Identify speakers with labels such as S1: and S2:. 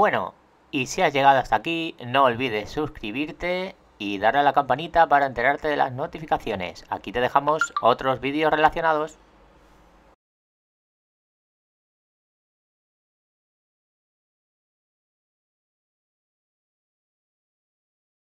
S1: Bueno, y si has llegado hasta aquí, no olvides suscribirte y darle a la campanita para enterarte de las notificaciones. Aquí te dejamos otros vídeos relacionados.